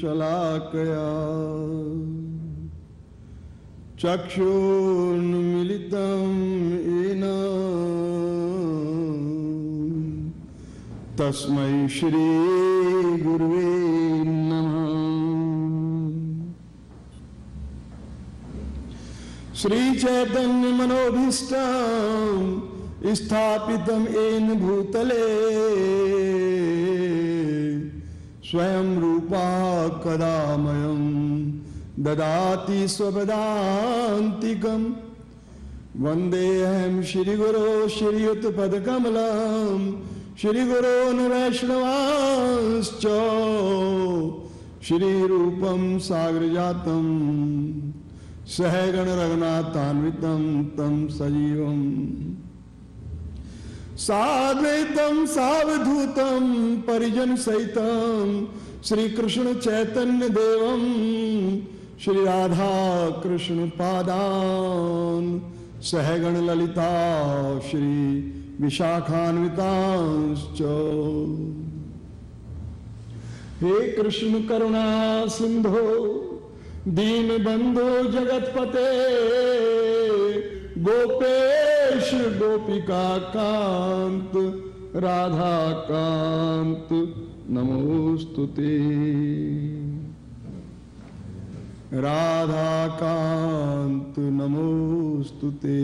ज्ञानाञ्जनशलाकया चक्षुर्मिलितं येन तस्मै नमः श्री चैतन्य मनोभीष्ट स्थापितम एन भूतले। स्वयं रूपा कदामयम ददाति स्वपदान्तिकम् वन्देऽहं श्रीगुरो श्रीयुतपदकमलं श्रीगुरोन् वैष्णवांश्च श्रीरूपं सागरजातम् सहगण रघुनाथान्वितं तं सजीवम्। साद्वैतं सावधूतं परिजन सहितं श्री कृष्ण चैतन्य देवं श्री राधा कृष्ण पादान, सहगण ललिता, श्री विशाखान्वितांश्च। हे कृष्ण करुणा सिंधो, दीन बंधु जगतपते गोपेश गोपिका कांत, राधा कांत नमोस्तुते राधा कांत नमोस्तुते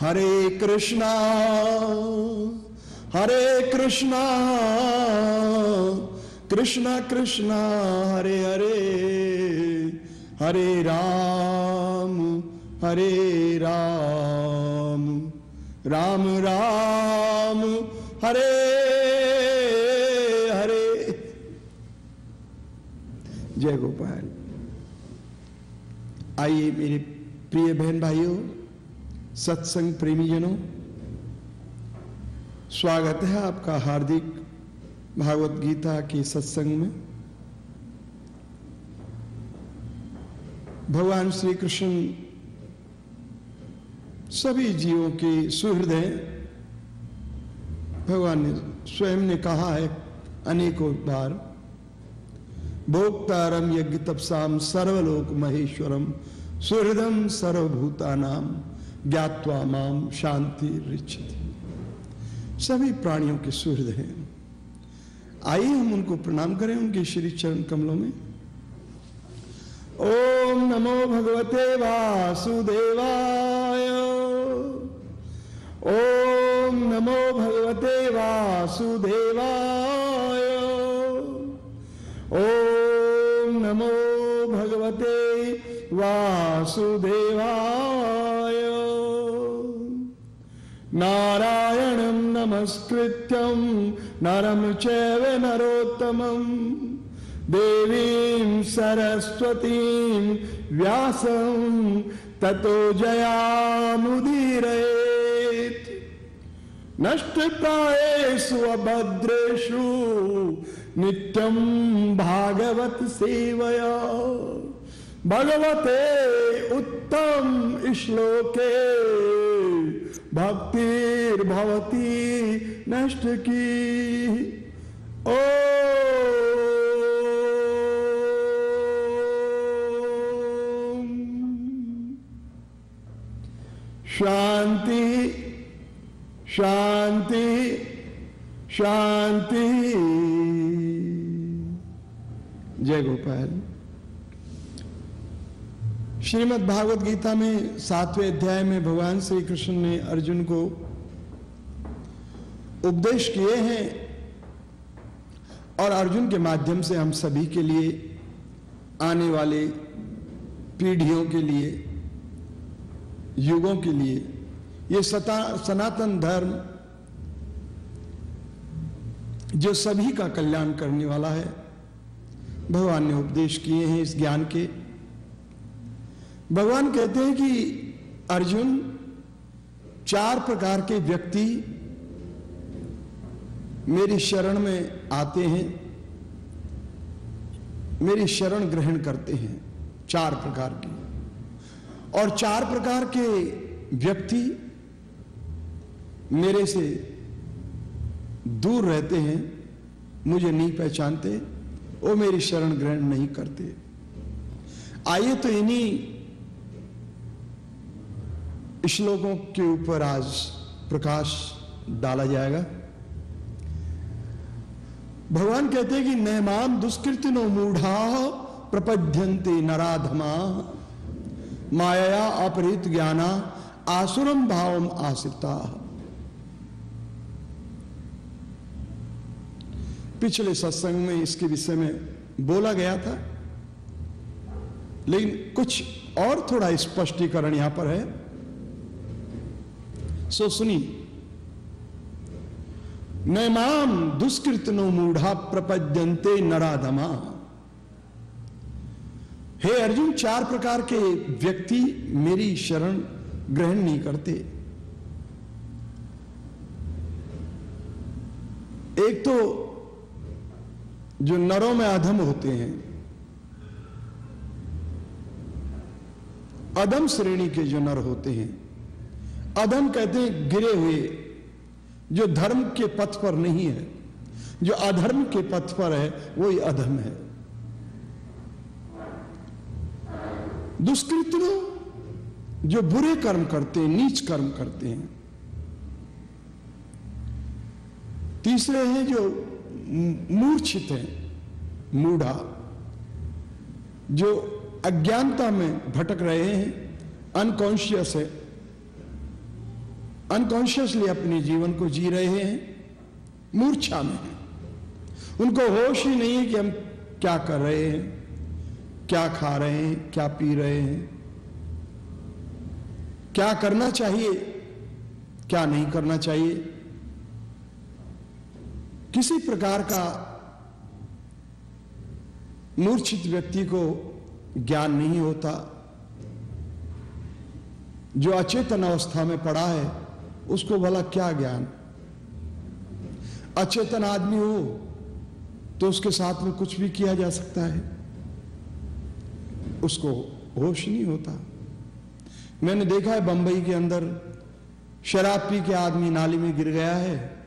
हरे कृष्णा हरे कृष्णा कृष्णा कृष्णा, हरे हरे हरे राम। हरे राम राम राम, हरे हरे। जय गोपाल। आइए मेरे प्रिय बहन भाइयों सत्संग प्रेमीजनों, स्वागत है आपका हार्दिक भागवत गीता के सत्संग में। भगवान श्री कृष्ण सभी जीवों के सुहृदय भगवान ने स्वयं ने कहा है अनेकों बार भोक्तारम यज्ञ तपसाम सर्वलोक महेश्वरम सुहृदम सर्वभूता नाम ज्ञातवा माम शांति रिचित सभी प्राणियों के सुहृद हैं। आइए हम उनको प्रणाम करें उनके श्री चरण कमलों में। ओम नमो भगवते वासुदेवाय। ओम नमो भगवते वासुदेवाय। ओम नमो भगवते वासुदेवाय। नारायणं नमस्कृत्यं नरं चैव नरोत्तमम् देवीं सरस्वतीं व्यासं ततो जयामुदीरयेत् नष्टप्रायेषु अभद्रेषु नित्यं भागवत सेवया। भगवते उत्तम श्लोके भक्तिर्भवती नष्ट की। ओ। शांति शांति शांति। जय गोपाल। श्रीमद् भागवत गीता में सातवें अध्याय में भगवान श्री कृष्ण ने अर्जुन को उपदेश किए हैं और अर्जुन के माध्यम से हम सभी के लिए, आने वाले पीढ़ियों के लिए, युगों के लिए ये सता, सनातन धर्म जो सभी का कल्याण करने वाला है, भगवान ने उपदेश किए हैं इस ज्ञान के। भगवान कहते हैं कि अर्जुन चार प्रकार के व्यक्ति मेरी शरण में आते हैं, मेरी शरण ग्रहण करते हैं, चार प्रकार की। और चार प्रकार के व्यक्ति मेरे से दूर रहते हैं, मुझे नहीं पहचानते, वो मेरी शरण ग्रहण नहीं करते। आइए तो इन्हीं श्लोकों के ऊपर आज प्रकाश डाला जाएगा। भगवान कहते हैं कि नैमान दुष्कृतिनो मूढ़ा प्रपद्यंते नराधमा माया अपरित ज्ञाना आसुरम भावम आसिता। पिछले सत्संग में इसके विषय में बोला गया था। लेकिन कुछ और थोड़ा स्पष्टीकरण यहाँ पर है। सो सुनी नैमाम दुष्कृतनो मूढ़ा प्रपद्यंते नराधमा। हे अर्जुन, चार प्रकार के व्यक्ति मेरी शरण ग्रहण नहीं करते। एक तो जो नरों में अधम होते हैं। अधम श्रेणी के जो नर होते हैं, अधम कहते हैं गिरे हुए, जो धर्म के पथ पर नहीं है, जो अधर्म के पथ पर है, वही अधम है। दुष्कृत्य जो बुरे कर्म करते हैं, नीच कर्म करते हैं। तीसरे हैं जो मूर्छित है, मूढ़ा, जो अज्ञानता में भटक रहे हैं अनकॉन्शियस है अनकॉन्शियसली अपने जीवन को जी रहे हैं, मूर्छा में है। उनको होश ही नहीं है कि हम क्या कर रहे हैं, क्या खा रहे हैं, क्या पी रहे हैं। क्या करना चाहिए, क्या नहीं करना चाहिए। किसी प्रकार का मूर्छित व्यक्ति को ज्ञान नहीं होता। जो अचेतन अवस्था में पड़ा है, उसको भला क्या ज्ञान? अचेतन आदमी हो तो उसके साथ में कुछ भी किया जा सकता है। उसको होश नहीं होता। मैंने देखा है, बंबई के अंदर शराब पी के आदमी नाली में गिर गया है।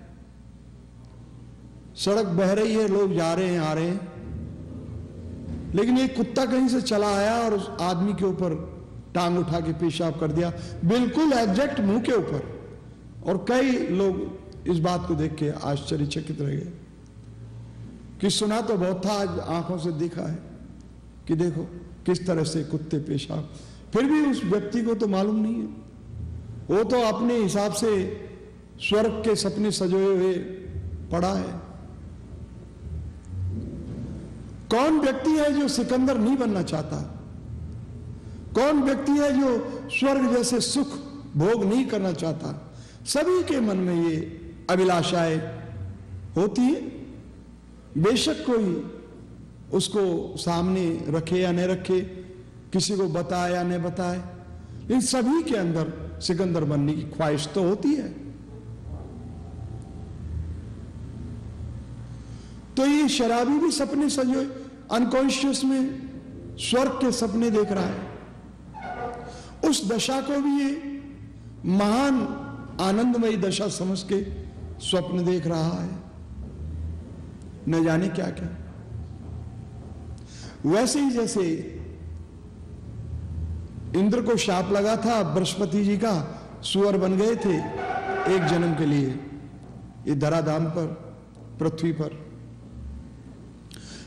सड़क बह रही है, लोग जा रहे हैं, आ रहे हैं। लेकिन एक कुत्ता कहीं से चला आया और उस आदमी के ऊपर टांग उठा के पेशाब कर दिया, बिल्कुल एग्जैक्ट मुँह के ऊपर। और कई लोग इस बात को देख के आश्चर्यचकित रह गए कि सुना तो बहुत था, आज आँखों से देखा है कि देखो किस तरह से कुत्ते पेशाब। फिर भी उस व्यक्ति को तो मालूम नहीं है। वो तो अपने हिसाब से स्वर्ग के सपने सजोए हुए पड़ा है। कौन व्यक्ति है जो सिकंदर नहीं बनना चाहता? कौन व्यक्ति है जो स्वर्ग जैसे सुख भोग नहीं करना चाहता? सभी के मन में ये अभिलाषाएँ होती है। बेशक कोई उसको सामने रखे या नहीं रखे, किसी को बताए या नहीं बताए, इन सभी के अंदर सिकंदर बनने की ख्वाहिश तो होती है। तो ये शराबी भी सपने सजोए अनकॉन्शियस में स्वर्ग के सपने देख रहा है। उस दशा को भी ये महान, आनंदमयी दशा समझ के स्वप्न देख रहा है। न जाने क्या क्या। वैसे ही जैसे इंद्र को शाप लगा था, बृहस्पति जी का सुअर बन गए थे एक जन्म के लिए, ये धराधाम पर, पृथ्वी पर।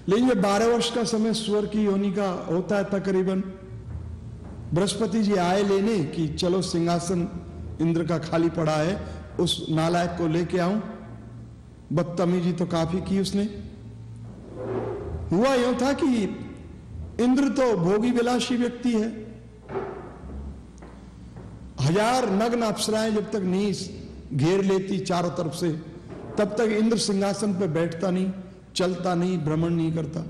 लेकिन ये बारह वर्ष का समय स्वर की योनि का होता है तकरीबन। बृहस्पति जी आए लेने कि चलो सिंहासन इंद्र का खाली पड़ा है, उस नालायक को लेके आऊँ। बदतमीजी तो काफ़ी की उसने। हुआ यू था कि इंद्र तो भोगी विलासी व्यक्ति है। हज़ार नग्न अप्सराएँ जब तक नीस घेर लेती चारों तरफ़ से, तब तक इंद्र सिंहासन पर बैठता नहीं। चलता नहीं, भ्रमण नहीं करता।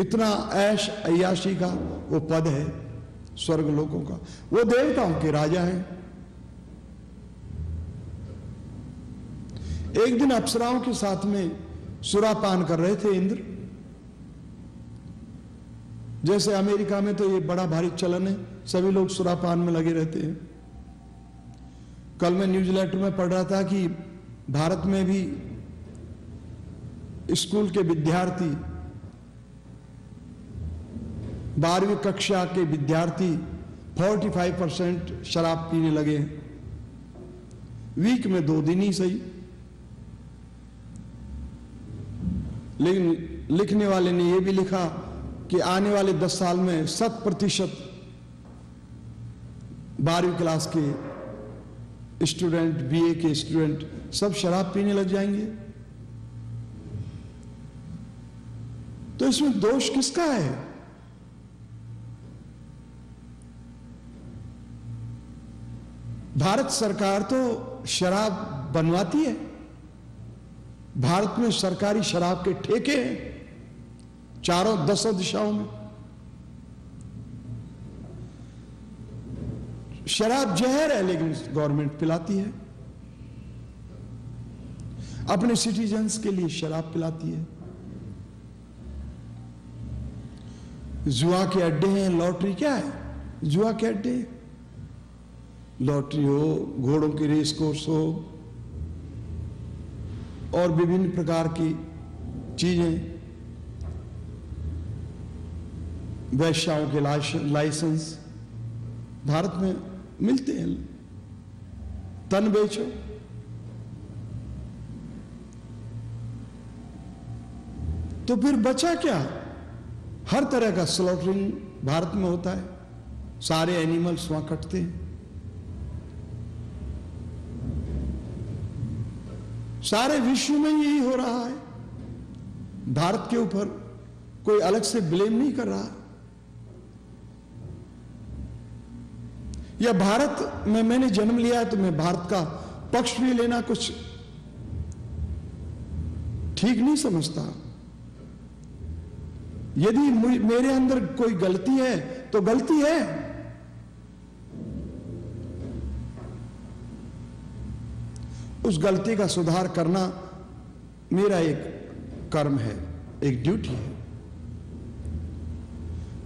इतना ऐश अयाशी का वो पद है, स्वर्ग लोकों का। वो देवताओं के राजा हैं। एक दिन अप्सराओं के साथ में सुरापान कर रहे थे इंद्र। जैसे अमेरिका में तो ये बड़ा भारी चलन है, सभी लोग सुरापान में लगे रहते हैं। कल मैं न्यूजीलैंड में पढ़ रहा था कि भारत में भी स्कूल के विद्यार्थी, बारहवीं कक्षा के विद्यार्थी 45 परसेंट शराब पीने लगे वीक में दो दिन ही सही। लेकिन लिखने वाले ने यह भी लिखा कि आने वाले दस साल में शत प्रतिशत बारहवीं क्लास के स्टूडेंट बीए के स्टूडेंट सब शराब पीने लग जाएँगे। तो इसमें दोष किसका है? भारत सरकार तो शराब बनवाती है। भारत में सरकारी शराब के ठेके हैं, चारों दसों दिशाओं में। शराब जहर है, लेकिन गवर्नमेंट पिलाती है। अपने सिटीजन्स के लिए शराब पिलाती है। जुआ के अड्डे हैं, लॉटरी क्या है? जुआ के अड्डे लॉटरी हो, घोड़ों की रेस कोर्स हो, और विभिन्न प्रकार की चीज़ें। वैश्याओं के लाइसेंस भारत में मिलते हैं। तन बेचो। तो फिर बचा क्या? हर तरह का स्लॉटरिंग भारत में होता है। सारे एनिमल्स वहाँ कटते हैं। सारे विश्व में यही हो रहा है। भारत के ऊपर कोई अलग से ब्लेम नहीं कर रहा। या भारत में मैंने जन्म लिया है तो मैं भारत का पक्ष भी लेना कुछ ठीक नहीं समझता। यदि मेरे अंदर कोई गलती है तो गलती है। उस गलती का सुधार करना मेरा एक कर्म है, एक ड्यूटी है।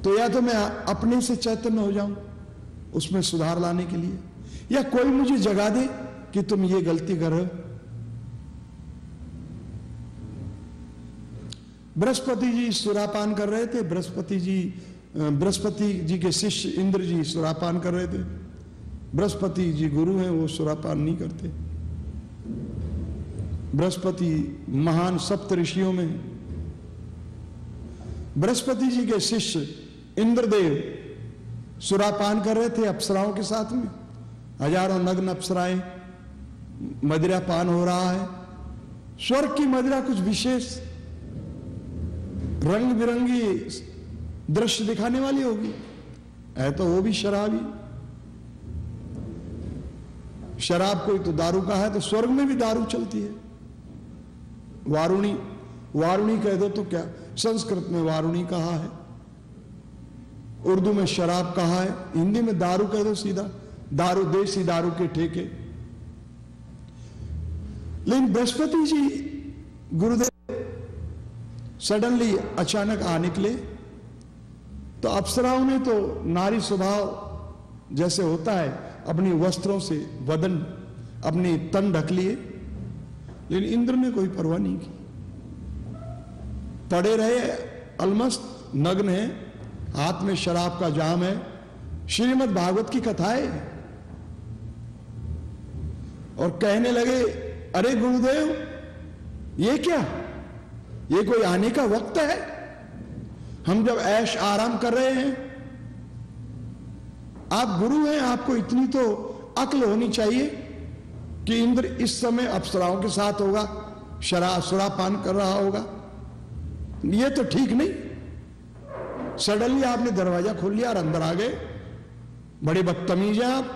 तो या तो मैं अपने से चैतन्य हो जाऊँ, उसमें सुधार लाने के लिए, या कोई मुझे जगा दे कि तुम ये गलती कर रहे हो बृहस्पति जी सुरापान कर रहे थे, बृहस्पति जी बृहस्पति जी के शिष्य इंद्र जी सुरापान कर रहे थे। बृहस्पति जी गुरु हैं, वो सुरापान नहीं करते। बृहस्पति महान सप्त ऋषियों में बृहस्पति जी के शिष्य इंद्रदेव सुरापान कर रहे थे अप्सराओं के साथ में। हज़ारों नग्न अप्सराएँ, मदिरा पान हो रहा है। स्वर्ग की मदिरा कुछ विशेष रंग बिरंगी दृश्य दिखाने वाली होगी। है तो वो भी शराबी। शराब कोई तो दारू का है तो स्वर्ग में भी दारू चलती है। वारुणी वारुणी कह दो तो क्या? संस्कृत में वारुणी कहा है? उर्दू में शराब कहा है? हिंदी में दारू कह दो सीधा। दारू, देसी दारू के ठेके। लेकिन बृहस्पति जी, गुरुदेव सडनली अचानक आ निकले। तो अप्सराओं ने तो नारी स्वभाव जैसे होता है, अपनी वस्त्रों से बदन, अपनी तन ढक लिए, लेकिन इंद्र ने कोई परवाह नहीं की। पड़े रहे, अलमस्त, नग्न है, हाथ में शराब का जाम है, श्रीमद भागवत की कथाएँ। और कहने लगे, अरे गुरुदेव, ये क्या? ये कोई आने का वक्त है? हम जब ऐश आराम कर रहे हैं, आप गुरु हैं, आपको इतनी तो अक्ल होनी चाहिए कि इंद्र इस समय अप्सराओं के साथ होगा शराब सुरापान कर रहा होगा। ये तो ठीक नहीं। सडनली आपने दरवाज़ा खोल लिया और अंदर आ गए। बड़े बदतमीज हैं आप।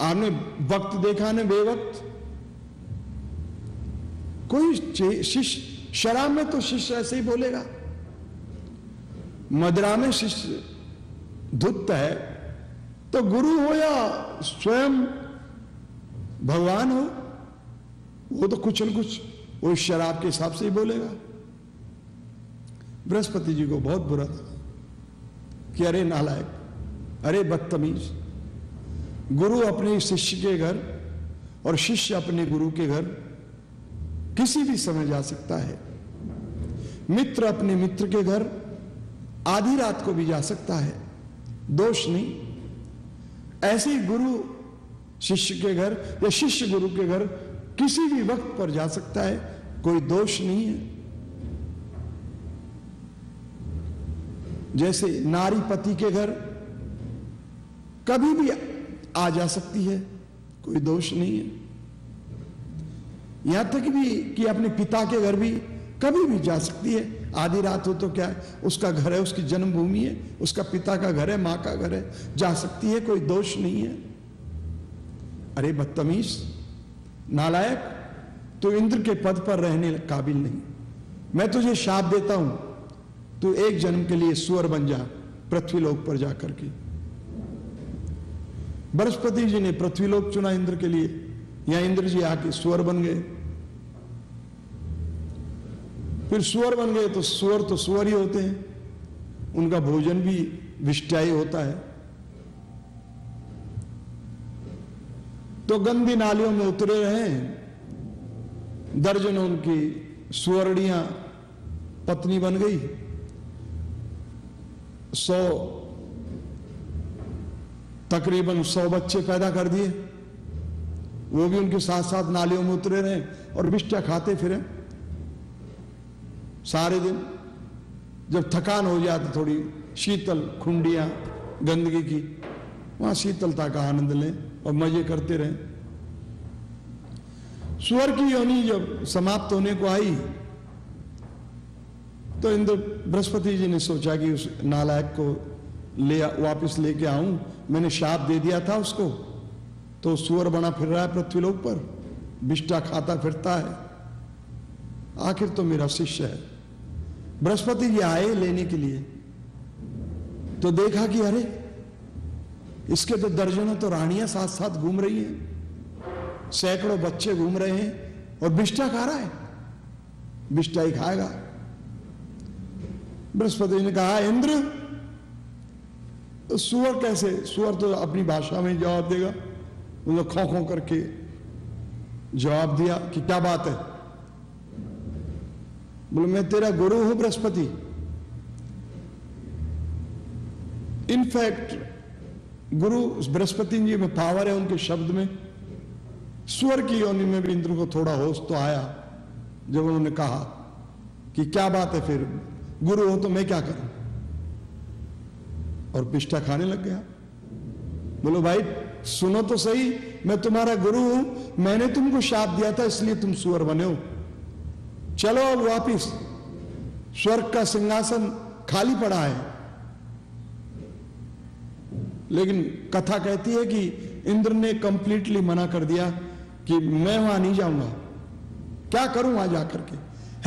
आपने वक्त देखा ना बेवक्त? कोई शिष्य शराब में तो शिष्य ऐसे ही बोलेगा। मदरा में शिष्य धुत है तो गुरु हो या स्वयं भगवान हो, वो तो कुछ न कुछ वो शराब के हिसाब से ही बोलेगा। बृहस्पति जी को बहुत बुरा था कि अरे नालायक, अरे बदतमीज, गुरु अपने शिष्य के घर और शिष्य अपने गुरु के घर किसी भी समय जा सकता है। मित्र अपने मित्र के घर, आधी रात को भी जा सकता है। दोष नहीं। ऐसे गुरु, शिष्य के घर या शिष्य गुरु के घर किसी भी वक्त पर जा सकता है। कोई दोष नहीं है। जैसे नारी पति के घर कभी भी आ जा सकती है। कोई दोष नहीं है। यहाँ तक भी कि अपने पिता के घर भी कभी भी जा सकती है। आधी रात हो तो क्या है उसका घर है, उसकी जन्मभूमि है, उसका पिता का घर है, माँ का घर है, जा सकती है, कोई दोष नहीं है। अरे बदतमीज, नालायक तो इंद्र के पद पर रहने काबिल नहीं। मैं तुझे शाप देता हूँ, तू एक जन्म के लिए सुअर बन जा, पृथ्वीलोक पर जाकर के बृहस्पति जी ने पृथ्वीलोक चुना इंद्र के लिए। या इंद्र जी आके सुअर बन गए। फिर सुअर बन गए तो सुअर तो सुअर ही होते हैं। उनका भोजन भी विष्टाई होता है। तो गंदी नालियों में उतरे रहे दर्जनों उनकी सुवर्णिया पत्नी बन गई। सौ, तकरीबन सौ बच्चे पैदा कर दिए। वो भी उनके साथ साथ नालियों में उतरे रहे और बिस्टा खाते फिरे। सारे दिन जब थकान हो जाए तो थोड़ी शीतल खुंडियाँ, गंदगी की, वहाँ शीतलता का आनंद लें और मज़े करते रहें। स्वर की योनि जब समाप्त होने को आई तो इंद्र बृहस्पति जी ने सोचा कि उस नालायक को ले वापस लेके आऊँ। मैंने शाप दे दिया था उसको तो सुअर बना फिर रहा है पृथ्वीलोक पर। बिष्टा खाता फिरता है। आखिर तो मेरा शिष्य है। बृहस्पति जी आए लेने के लिए। तो देखा कि अरे, इसके तो दर्जनों तो रानियाँ साथ साथ घूम रही हैं। सैकड़ों बच्चे घूम रहे हैं और बिष्टा खा रहा है। बिष्टा ही खाएगा। बृहस्पति ने कहा, इंद्र, सुअर कैसे? सुअर तो अपनी भाषा में जवाब देगा। उन्होंने खो खो करके जवाब दिया कि क्या बात है? बोले, मैं तेरा गुरु हूँ बृहस्पति. इनफैक्ट गुरु बृहस्पति जी में पावर है उनके शब्द में। स्वर की योनि में भी इंद्र को थोड़ा होश तो आया, जब उन्होंने कहा कि क्या बात है फिर, गुरु हो तो मैं क्या करूँ? और पिष्टा खाने लग गया। बोलो, भाई, सुनो तो सही, मैं तुम्हारा गुरु हूँ, मैंने तुमको शाप दिया था, इसलिए तुम सुअर बने हो। चलो अब वापिस। स्वर्ग का सिंहासन खाली पड़ा है। लेकिन कथा कहती है कि इंद्र ने कंप्लीटली मना कर दिया कि मैं वहाँ नहीं जाऊँगा। क्या करूँ वहाँ जाकर के?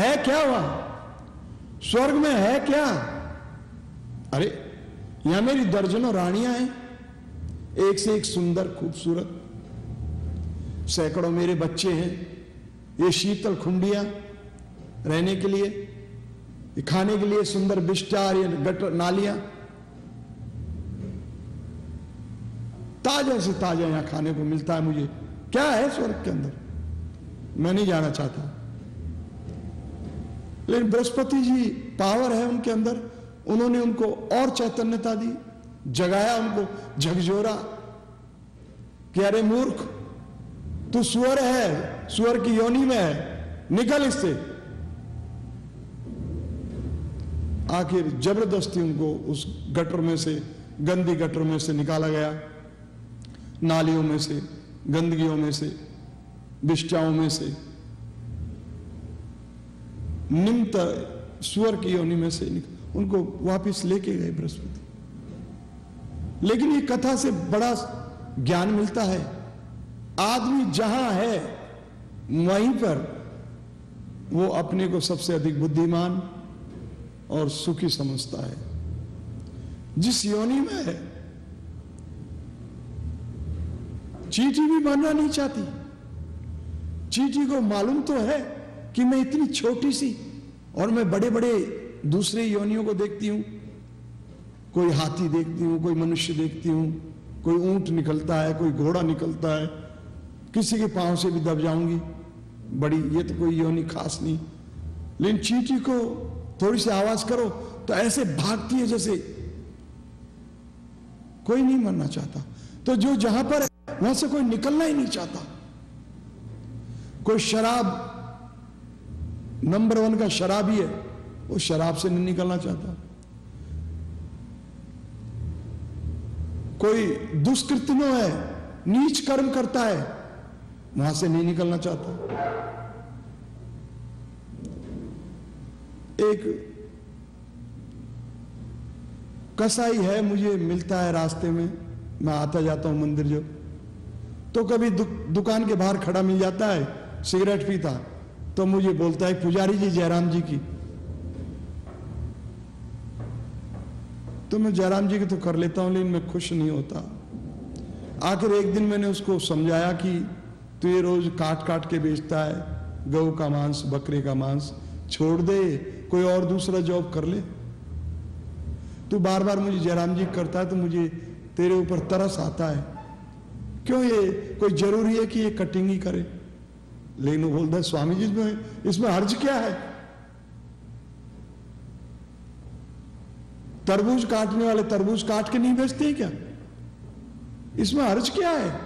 है क्या वहाँ? स्वर्ग में है क्या? अरे, यहाँ मेरी दर्जनों रानियाँ हैं। एक से एक सुंदर, खूबसूरत। सैकड़ों मेरे बच्चे हैं। ये शीतल खुंडियाँ। रहने के लिए खाने के लिए सुंदर बिस्टार या गटर नालियाँ। ताज़ा से ताज़ा यहाँ खाने को मिलता है मुझे। क्या है स्वर्ग के अंदर? मैं नहीं जाना चाहता। लेकिन बृहस्पति जी पावर है उनके अंदर। उन्होंने उनको और चैतन्यता दी, जगाया उनको, झकझोरा। कि अरे मूर्ख, तू सुअर है, सुअर की योनि में है, निकल इससे। आखिर ज़बरदस्ती उनको उस गटर में से, गंदी गटर में से निकाला गया। नालियों में से, गंदगियों में से बिष्टाओं में से, निम्त स्वर की योनि में से उनको वापिस लेके गए बृहस्पति। लेकिन ये कथा से बड़ा ज्ञान मिलता है। आदमी जहाँ है, वहीं पर वो अपने को सबसे अधिक बुद्धिमान और सुखी समझता है। जिस योनि में है, चीटी भी बनना नहीं चाहती। चीटी को मालूम तो है कि मैं इतनी छोटी सी और मैं बड़े बड़े दूसरे योनियों को देखती हूँ। कोई हाथी देखती हूँ, कोई मनुष्य देखती हूँ, कोई ऊँट निकलता है, कोई घोड़ा निकलता है, किसी के पाँव से भी दब जाऊँगी। बड़ी, ये तो कोई योनि खास नहीं। लेकिन चीटी को थोड़ी सी आवाज़ करो तो ऐसे भागती है जैसे कोई नहीं मरना चाहता। तो जो जहाँ पर है, वहाँ से कोई निकलना ही नहीं चाहता। कोई शराब, नंबर वन का शराबी है वो शराब से नहीं निकलना चाहता। कोई दुष्कृत्य है, नीच कर्म करता है, वहाँ से नहीं निकलना चाहता। एक कसाई है मुझे मिलता है रास्ते में। मैं आता जाता हूँ मंदिर जो। तो कभी दु, दुकान के बाहर खड़ा मिल जाता है सिगरेट पीता तो मुझे बोलता है पुजारी जी जयराम जी की। तो मैं जयराम जी की तो कर लेता हूँ लेकिन मैं खुश नहीं होता। आखिर एक दिन मैंने उसको समझाया कि तू ये रोज काट काट के बेचता है गऊ का मांस बकरे का मांस छोड़ दे। कोई और दूसरा जॉब कर ले। तू बार बार मुझे जयराम जी करता है तो मुझे तेरे ऊपर तरस आता है। क्यों ये, कोई ज़रूरी है कि ये कटिंग ही करे? लेकिन वो बोलता है, स्वामी जी में इसमें हर्ज क्या है? तरबूज काटने वाले तरबूज काट के नहीं बेचते क्या? इसमें हर्ज क्या है?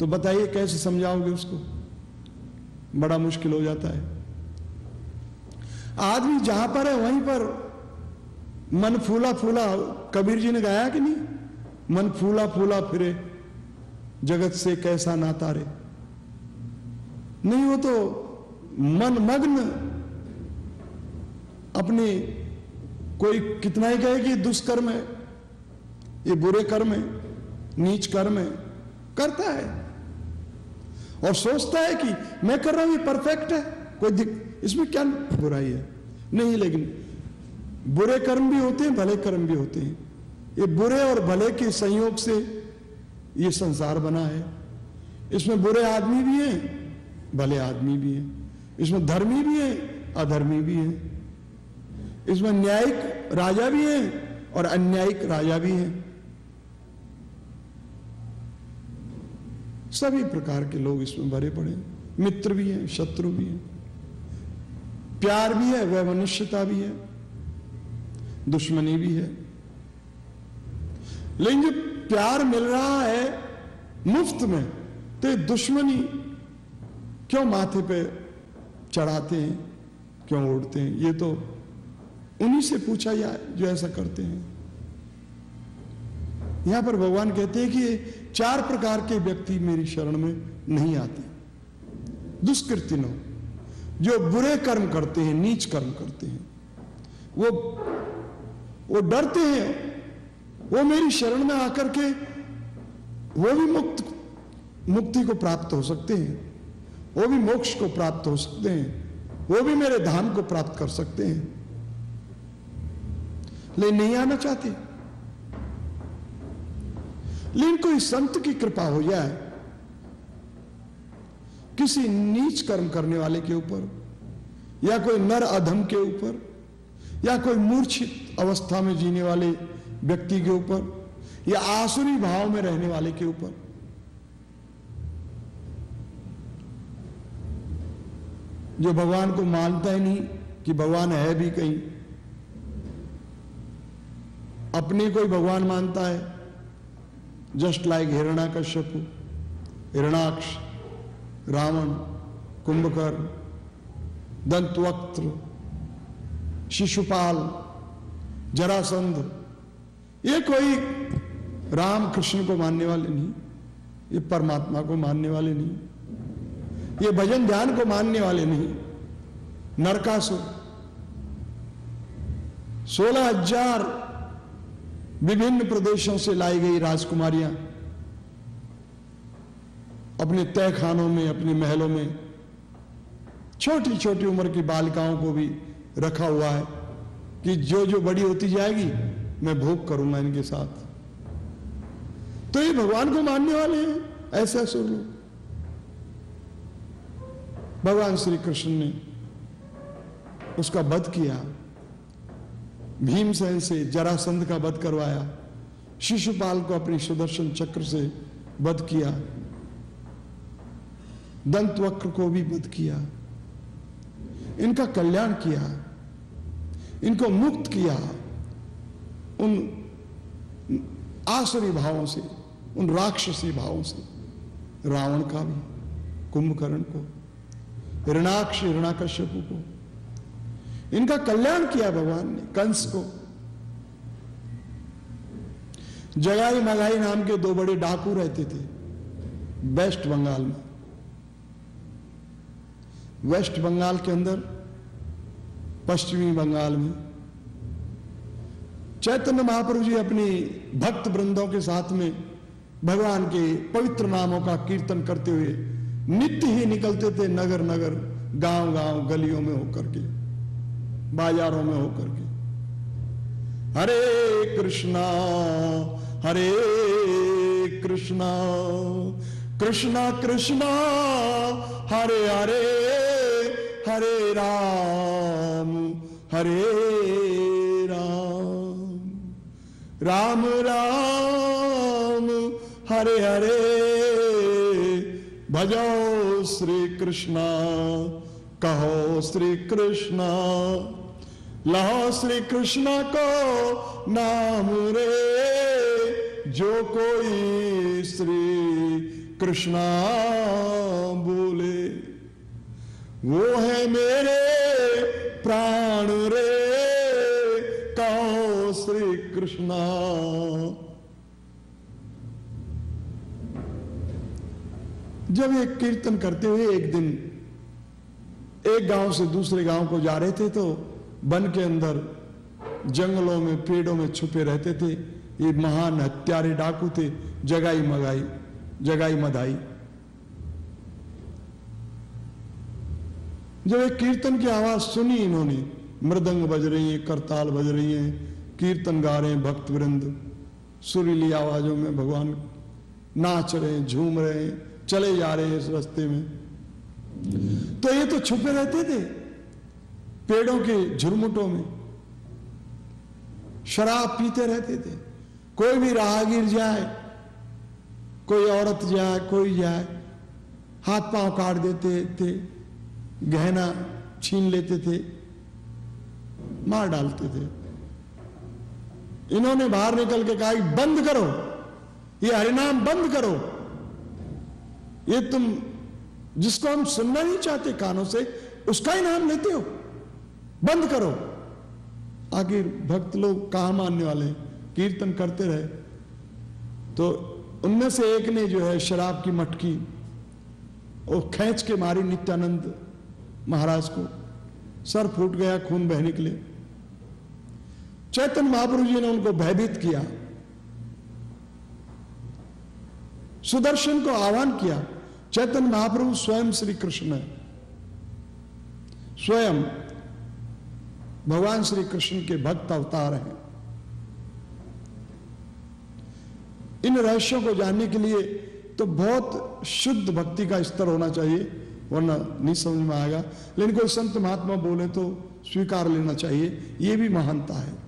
तो बताइए, कैसे समझाओगे उसको? बड़ा मुश्किल हो जाता है। आदमी जहाँ पर है, वहीं पर। मन फूला फूला, कबीर जी ने गाया कि नहीं? मन फूला फूला फिरे, जगत से कैसा नाता रे। नहीं, वो तो मन मग्न, अपने कोई कितना ही कहे कि दुष्कर्म है, ये बुरे कर्म है, नीच कर्म है, करता है। और सोचता है कि मैं कर रहा हूँ, ये परफेक्ट है, कोई इसमें क्या बुराई है? नहीं, लेकिन बुरे कर्म भी होते हैं, भले कर्म भी होते हैं। ये बुरे और भले के संयोग से ये संसार बना है। इसमें बुरे आदमी भी हैं, भले आदमी भी हैं। इसमें धर्मी भी हैं, अधर्मी भी हैं। इसमें न्यायिक राजा भी हैं और अन्यायिक राजा भी हैं। सभी प्रकार के लोग इसमें भरे पड़े मित्र भी हैं, शत्रु भी हैं। प्यार भी है, वह मनुष्यता भी है, दुश्मनी भी है। लेकिन जब प्यार मिल रहा है मुफ़्त में तो दुश्मनी क्यों माथे पे चढ़ाते हैं, क्यों उड़ते हैं? ये तो उन्हीं से पूछा जाए जो ऐसा करते हैं। यहाँ पर भगवान कहते हैं कि चार प्रकार के व्यक्ति मेरी शरण में नहीं आते। दुष्कृतिनो जो बुरे कर्म करते हैं, नीच कर्म करते हैं, वो वो डरते हैं, वो मेरी शरण में आकर के, वो भी मुक्त, मुक्ति को प्राप्त हो सकते हैं, वो भी मोक्ष को प्राप्त हो सकते हैं, वो भी मेरे धाम को प्राप्त कर सकते हैं। लेकिन नहीं आना चाहते। लेकिन कोई संत की कृपा हो जाए किसी नीच कर्म करने वाले के ऊपर, या कोई नर अधम के ऊपर, या कोई मूर्छित अवस्था में जीने वाले व्यक्ति के ऊपर, या आसुरी भाव में रहने वाले के ऊपर। जो भगवान को मानता ही नहीं कि भगवान है भी कहीं, अपने को ही भगवान मानता है। Just like Hiranyakashipu Hiranyaksha. Ravan, Kumbhakarna, Dantavakra, Shishupal, Jarasandh, ये कोई राम कृष्ण को मानने वाले नहीं, ये परमात्मा को मानने वाले नहीं, ये भजन ध्यान को मानने वाले नहीं, नरकासुर। सोलह हज़ार विभिन्न प्रदेशों से लाई गई राजकुमारियाँ अपने तय खानों में, अपने महलों में छोटी छोटी उम्र की बालिकाओं को भी रखा हुआ है कि जो जो बड़ी होती जाएगी, मैं भोग करूँगा इनके साथ। तो ये भगवान को मानने वाले हैं, ऐसे असुर लोग। भगवान श्री कृष्ण ने उसका वध किया। भीमसेन से जरासंध का वध करवाया। शिशुपाल को अपनी सुदर्शन चक्र से वध किया। दंत वक्र को भी वध किया, इनका कल्याण किया, इनको मुक्त किया, उन आसुरी भावों से, उन राक्षसी भावों से, रावण का भी, कुंभकर्ण को, ऋणाक्ष ऋणाकश्यपु को, इनका कल्याण किया भगवान ने, कंस को। जगाई मगाई नाम के दो बड़े डाकू रहते थे, वेस्ट बंगाल में। वेस्ट बंगाल के अंदर, पश्चिमी बंगाल में। चैतन्य महाप्रभु जी अपनी भक्त वृंदों के साथ में भगवान के पवित्र नामों का कीर्तन करते हुए नित्य ही निकलते थे नगर नगर गाँव गाँव गलियों में होकर के, बाजारों में होकर के। हरे कृष्णा हरे कृष्णा कृष्णा कृष्णा, हरे हरे। हरे राम हरे राम। राम राम, हरे हरे। भजो श्री कृष्णा, कहो श्री कृष्णा। लहो श्री कृष्ण को नाम रे, जो कोई श्री कृष्णा बोले वो है मेरे प्राण रे, कहो श्री कृष्णा। जब एक कीर्तन करते हुए एक दिन एक गाँव से दूसरे गाँव को जा रहे थे तो वन के अंदर जंगलों में, पेड़ों में छुपे रहते थे। ये महान हत्यारे डाकू थे, जगाई मगाई, जगाई मदाई। जब एक कीर्तन की आवाज़ सुनी इन्होंने, मृदंग बज रही है, करताल बज रही है, कीर्तन गा रहे हैं भक्त वृंद। सुरीली आवाजों में भगवान नाच रहे हैं, झूम रहे हैं, चले जा रहे हैं इस रास्ते में। तो ये तो छुपे रहते थे, पेड़ों के झुरमुटों में। शराब पीते रहते थे। कोई भी राहगीर जाए, कोई औरत जाए, कोई जाए, हाथ पाँव काट देते थे। गहना छीन लेते थे, मार डालते थे। इन्होंने बाहर निकल के कहा बंद करो, ये हरिनाम बंद करो। ये तुम, जिसको हम सुनना नहीं चाहते कानों से, उसका ही नाम लेते हो। बंद करो। आखिर भक्त लोग कहा मानने वाले, कीर्तन करते रहे। तो उनमें से एक ने जो है शराब की मटकी, वो खेच के मारी नित्यानंद। महाराज को सर फूट गया खून बह निकले चैतन्य महाप्रभु जी ने उनको भयभीत किया। सुदर्शन को आह्वान किया चैतन्य महाप्रभु स्वयं श्री कृष्ण है। स्वयं भगवान श्री कृष्ण के भक्त अवतार हैं। इन रहस्यों को जानने के लिए तो बहुत शुद्ध भक्ति का स्तर होना चाहिए। वरना नहीं समझ में आएगा। लेकिन कोई संत महात्मा बोले तो स्वीकार लेना चाहिए। ये भी महानता है।